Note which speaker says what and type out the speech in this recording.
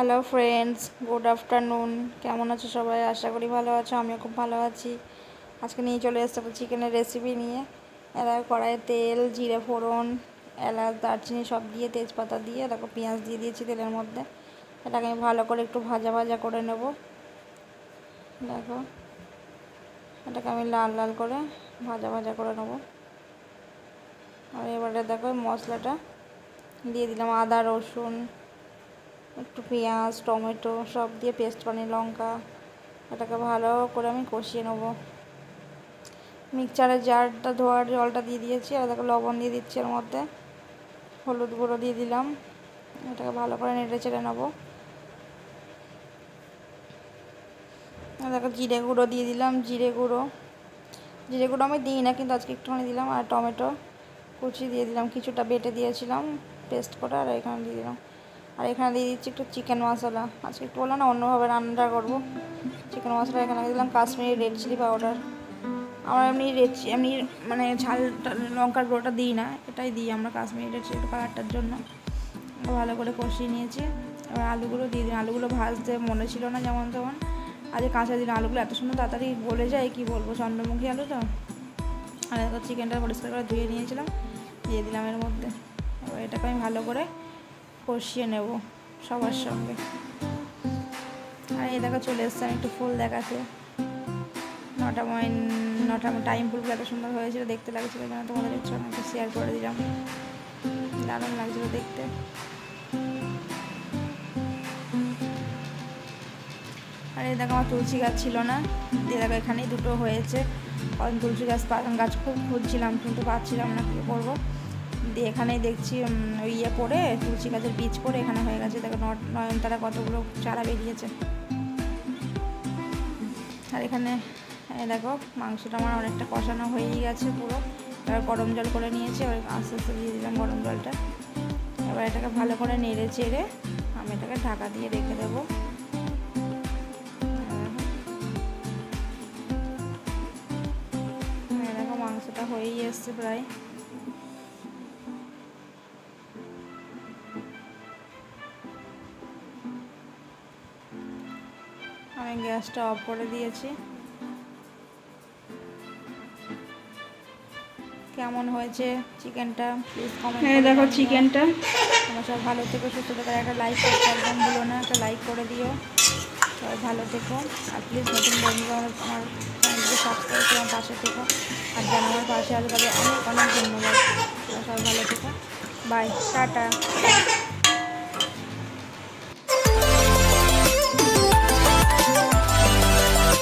Speaker 1: Hello friends good afternoon কেমন আছো সবাই? আশা করি ভালো আছো, আমিও খুব ভালো আছি। আজকে নিয়ে চলে এসেছে চিকেনের রেসিপি নিয়ে। এরা কড়াইয়ে তেল, জিরে ফোড়ন, এলাচ, দারচিনি সব দিয়ে, তেজপাতা দিয়ে, দেখো পেঁয়াজ দিয়ে দিয়েছি তেলের মধ্যে। এটাকে আমি ভালো করে একটু ভাজা ভাজা করে নেব। দেখো, এটাকে আমি লাল লাল করে ভাজা ভাজা করে নেব। আর এবারে দেখো মশলাটা দিয়ে দিলাম আদা, রসুন একটু পেঁয়াজ, টমেটো সব দিয়ে পেস্ট বানিয়ে লঙ্কা, এটাকে ভালো করে আমি কষিয়ে নেব। মিক্সচারের জারটা ধোয়ার জলটা দিয়ে দিয়েছি, আর দেখো লবণ দিয়ে দিচ্ছি এর মধ্যে। হলুদ গুঁড়ো দিয়ে দিলাম, এটাকে ভালো করে নেড়ে চেড়ে নেব। দেখো জিরে গুঁড়ো দিয়ে দিলাম, জিরে গুঁড়ো। জিরে গুঁড়ো আমি দিই না, কিন্তু আজকে একটুখানি দিলাম। আর টমেটো কুচি দিয়ে দিলাম, কিছুটা বেটে দিয়েছিলাম, পেস্ট করে আর এখানে দিয়ে দিলাম। আর এখানে দিয়ে দিচ্ছি একটু চিকেন মশলা আজকে একটু বললাম না অন্যভাবে রান্নাটা করব। চিকেন মশলা এখানে দিলাম কাশ্মীরি রেড চিলি পাউডার আমরা এমনি রেড এমনি মানে ঝালটা লঙ্কার গুঁড়োটা দিই না। এটাই দিই আমরা কাশ্মীরি রেড চিলি কালারটার জন্য। ভালো করে কষিয়ে নিয়েছি। এবার আলুগুলো দিয়ে দিন আলুগুলো ভাজতে মনে ছিল না যেমন তেমন। আজকে কাঁচা দিন আলুগুলো এত সুন্দর তাড়াতাড়ি গলে যায়, কি বলব? চন্দ্রমুখী আলু তো। আর চিকেনটা পরিষ্কার করে ধুয়ে নিয়েছিলাম। দিয়ে দিলাম এর মধ্যে। এবার এটাকে আমি ভালো করে কষিয়ে নেব সবার সঙ্গে। আর এই দেখা চলে এসছে আমি একটু ফুল দেখাতে। নটা ময় নটা টাইম ফুলগুলো এত সুন্দর হয়েছিল দেখতে লাগছিল যেন তোমাদের একটু একটু শেয়ার করে দিলাম। দারুণ লাগছিল দেখতে। আর এই দেখো আমার তুলসী গাছ ছিল না দিয়ে দেখো এখানেই দুটো হয়েছে। কারণ তুলসী গাছ গাছ খুব খুঁজছিলাম কিন্তু পাচ্ছিলাম না কী করব? দিয়ে এখানেই দেখছি ওই ইয়ে পরে তুলসী গাছের বীজ পরে এখানে হয়ে গেছে। দেখো নয়নতারা কতগুলো চারা বেরিয়েছে। আর এখানে দেখো, মাংসটা আমার অনেকটা কষানো হয়েই গেছে পুরো। এবার গরম জল করে নিয়েছি, এবার আস্তে আস্তে দিয়ে দিলাম গরম জলটা। এবার এটাকে ভালো করে নেড়ে চেড়ে আমি এটাকে ঢাকা দিয়ে রেখে দেবো। দেখো, মাংসটা হয়েই এসছে প্রায়। আমি গ্যাসটা অফ করে দিয়েছি। কেমন হয়েছে চিকেনটা? প্লিজ কমেন্ট করে দেখো চিকেনটা। তোমার সব ভালো থেকো সুস্থ থেকো। একটা লাইক করতে একদম ভুলো না একটা লাইক করে দিও। সবাই ভালো থেকো। আর প্লিজ নতুন বন্ধু আমার আমার চ্যানেলকে সাবস্ক্রাইব করে আমার পাশে থেকো। আর যারা আমার পাশে আসবে তাদের অনেক অনেক ধন্যবাদ। সবাই ভালো থেকো। Bye tata.